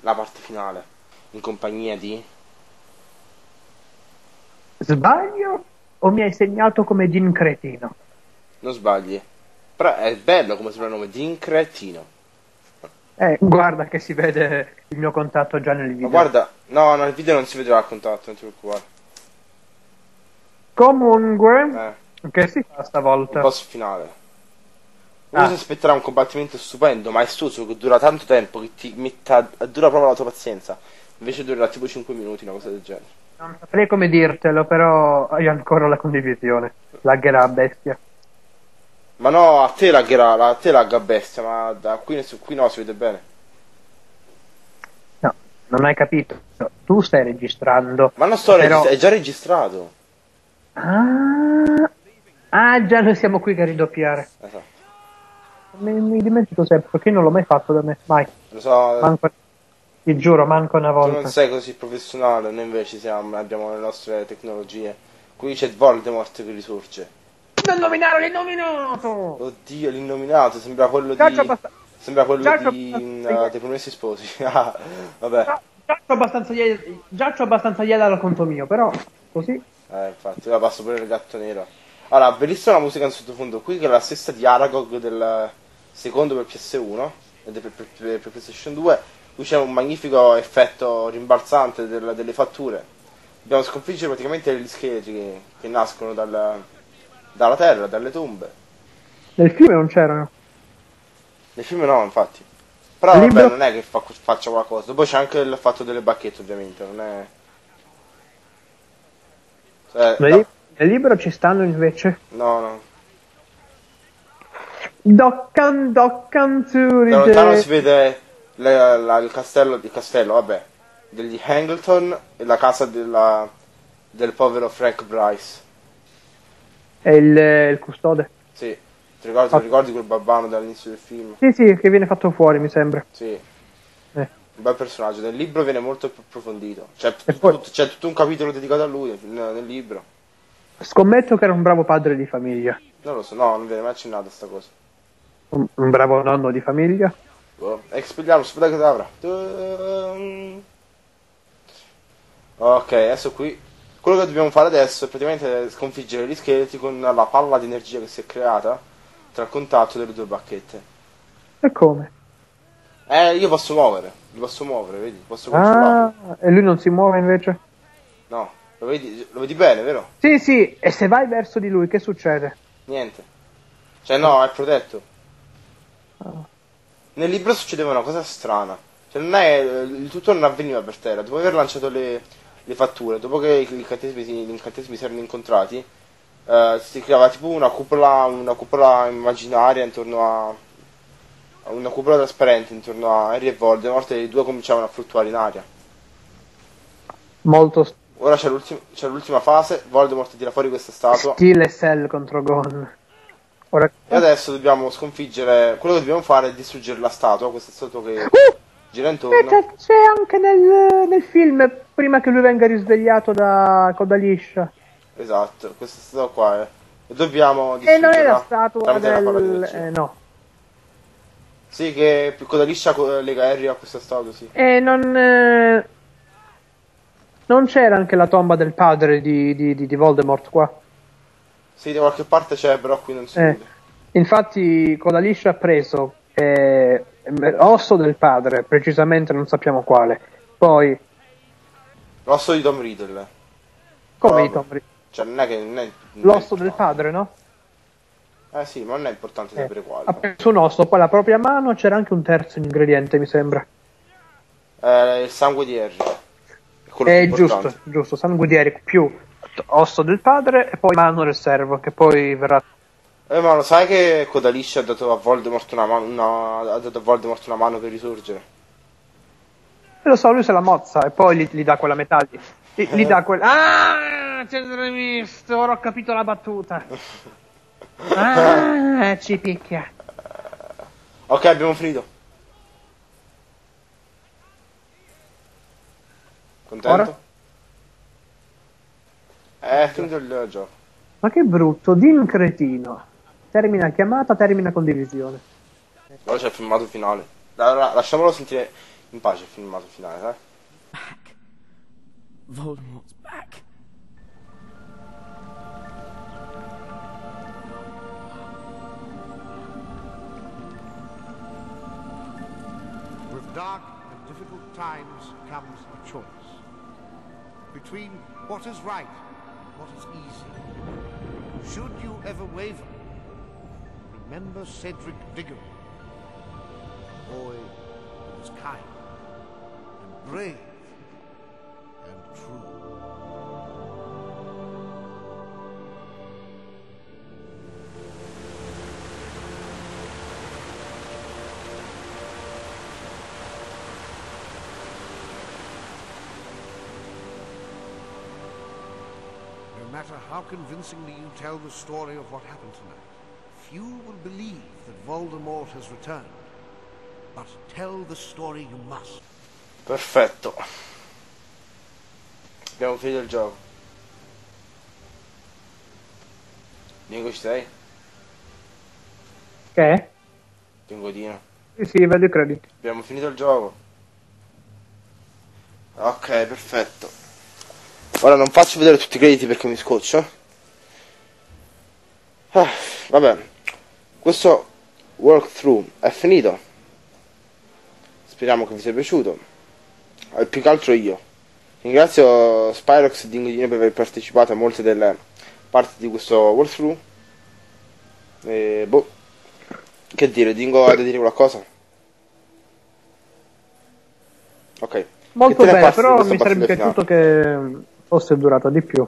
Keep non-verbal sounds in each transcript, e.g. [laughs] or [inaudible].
la parte finale, in compagnia di... Sbaglio o mi hai segnato come Dean Cretino? Non sbagli. Però è bello come soprannome, Dean Cretino. Eh, guarda che si vede il mio contatto già nel video. Ma guarda, no, no, nel video non si vedrà il contatto, non ti preoccupare. Comunque, Eh, che si fa stavolta? il boss finale. Uno Ah. si aspetterà un combattimento stupendo, maestoso, che dura tanto tempo, che ti metta, dura proprio la tua pazienza. Invece durerà tipo 5 minuti, una cosa del genere. Non saprei come dirtelo, però hai ancora la condivisione. Lagherà a bestia. Ma no, a te lagherà, a te lagga bestia, ma da qui, qui no, si vede bene. No, non hai capito. Tu stai registrando. Ma non sto Però- registrando, è già registrato. Ah, ah, già noi siamo qui che ridoppiare. Esatto. Mi, mi dimentico sempre, perché non l'ho mai fatto da me. Mai. Lo so, Manco, ti giuro, manco una tu volta. non sei così professionale, noi invece siamo, abbiamo le nostre tecnologie. Qui c'è Voldemort che risorge. Non nominare l'innominato! Oddio, l'innominato, sembra quello Già di... abbast- Sembra quello c'ho di... abbastanza- uh, dei promessi sposi. [laughs] Ah, Vabbè, già, già c'ho abbastanza ieri, già c'ho abbastanza ieri dal conto mio, però così. eh, infatti, ora passo pure il gatto nero. Allora, bellissima la musica in sottofondo qui, che è la stessa di Aragog del secondo per PS1 e del- per, per- per PlayStation 2. Qui c'è un magnifico effetto rimbalzante del- delle fatture. Dobbiamo sconfiggere praticamente gli scheletri che, che nascono dal- dalla terra, dalle tombe. Nel film non c'erano. Nel film no, infatti. Però vabbè, libro- non è che fa- faccia qualcosa. Dopo c'è anche il fatto delle bacchette, ovviamente, non è... Cioè, Nel, no, libro ci stanno invece. no, no. Doccan, Doccan to Da lontano si vede le- la- il castello, il castello, vabbè, degli Hangleton e la casa della- del povero Frank Bryce. È il, il custode. Sì, ti ricordi, Ah. ti ricordi quel babbano dall'inizio del film? Sì, sì, che viene fatto fuori, mi sembra. Sì, Eh. un bel personaggio. Nel libro viene molto più approfondito. C'è, E poi- tutto, c'è tutto un capitolo dedicato a lui nel, nel libro. Scommetto che era un bravo padre di famiglia. Non lo so, no, non viene mai accennata sta cosa. Un, un bravo nonno di famiglia. Boh, Expelliarmus, spada cadavra. Ok, adesso qui. Quello che dobbiamo fare adesso è praticamente sconfiggere gli scheletri con la palla di energia che si è creata tra il contatto delle due bacchette. E come? Eh, io posso muovere, li posso muovere, vedi? Posso. Ah, e lui non si muove invece? No, lo vedi, lo vedi bene, vero? Sì, sì, e se vai verso di lui, che succede? Niente. Cioè no, è protetto. Nel libro succedeva una cosa strana. Cioè non è, il tutto non avveniva per terra. Dopo aver lanciato le, le fatture, dopo che gli incantesimi, si- gli incantesimi si erano incontrati, eh, si creava tipo una cupola, una cupola immaginaria intorno a, a una cupola trasparente intorno a Harry e Voldemort e i due cominciavano a fluttuare in aria. Molto st- Ora c'è, c'è l'ultima fase, Voldemort tira fuori questa statua stile Cell contro Gon. Ora... e adesso dobbiamo sconfiggere, quello che dobbiamo fare è distruggere la statua, questa statua che Uh! gira Eh, intorno. c'è, c'è anche nel, nel film, prima che lui venga risvegliato da coda liscia. Esatto, questa statua qua è. E dobbiamo E non è la statua del... Eh, no. Sì, che Coda Liscia lega Harry a questa statua, sì. E non... eh, Non c'era anche la tomba del padre di, di, di- di Voldemort qua. Sì, da qualche parte c'è, però qui non si Eh. vede. Infatti coda liscia ha preso eh, osso del padre, precisamente non sappiamo quale. Poi, L'osso di Tom Riddle. come No, i Tom Ri- Cioè, non è che. Non è, non è L'osso del importante. padre, no? Eh sì, ma non è importante Eh, sapere quale. ha preso un osso, poi la propria mano, c'era anche un terzo ingrediente, mi sembra. Eh, il sangue di Harry. È Eh, giusto, giusto, sangue di Eric più osso del padre e poi mano del servo, che poi verrà... Eh, ma lo sai che Coda Liscia ha dato a Voldemort una mano, una- ha dato a Voldemort una mano per risorgere? E lo so, lui se la mozza e poi gli, gli dà quella metà. Gli, gli- gli dà quella... Ah, c'è il visto, ora ho capito la battuta. [laughs] Ah, ci picchia. Ok, abbiamo finito. Contento? Ora? Eh, è finito il gioco. Ma che brutto, Dean cretino. Termina chiamata, termina condivisione. Ora c'è il filmato finale. Allora, lasciamolo sentire In pace il filmato finale, sai? Back. Voldemort's back. With dark and difficult times comes a choice between what is right what is easy. Should you ever waver, remember Cedric Diggory, a boy who was kind and brave and true. Matter how convincingly you tell the story of what happened tonight, few will believe that Voldemort has returned. But tell the story you must. Perfetto. Abbiamo finito il gioco. Nico ci sei? Che è? Pingodino. Sì, sì, vedo i crediti. Abbiamo finito il gioco. Ok, perfetto. Ora non faccio vedere tutti i crediti perché mi scoccio. Ah, vabbè. Questo walkthrough è finito. Speriamo che vi sia piaciuto. E più che altro io. Ringrazio Spyrox e Dingodino per aver partecipato a molte delle parti di questo walkthrough. E boh. Che dire, Dingo ha da dire qualcosa? Ok. Molto bene, però mi sarebbe piaciuto che fosse durata di più.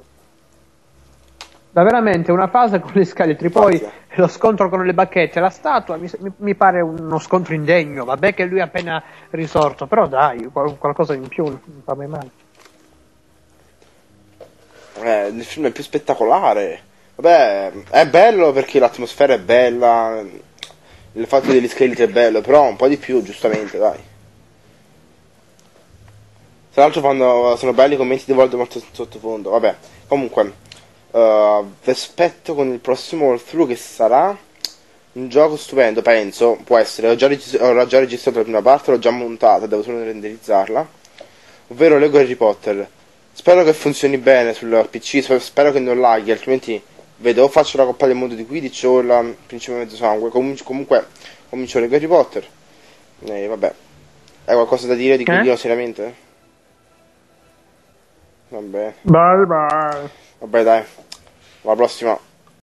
Da veramente una fase con gli scheletri, poi lo scontro con le bacchette, la statua mi, mi- mi pare uno scontro indegno. Vabbè che lui è appena risorto, però dai, qual- qualcosa in più non fa mai male. Eh, il film è più spettacolare. Vabbè, è bello perché l'atmosfera è bella. Il fatto degli scheletri è bello, però un po' di più, giustamente, dai. Tra l'altro fanno, sono belli i commenti di Voldemort sottofondo. Vabbè, comunque, eh, vi aspetto con il prossimo walkthrough che sarà un gioco stupendo, penso. Può essere, ho già, regis- ho già registrato la prima parte, l'ho già montata, devo solo renderizzarla. Ovvero Lego Harry Potter. Spero che funzioni bene sul PC, sper- spero che non laghi, altrimenti vedo o faccio la Coppa del Mondo di Quidditch o la Principe Mezzo Sangue. Comun- comunque, comincio Lego Harry Potter. E vabbè. Hai qualcosa da dire di Eh? Quidditch seriamente? Vabbè. Bye bye. Vabbè dai. Alla prossima.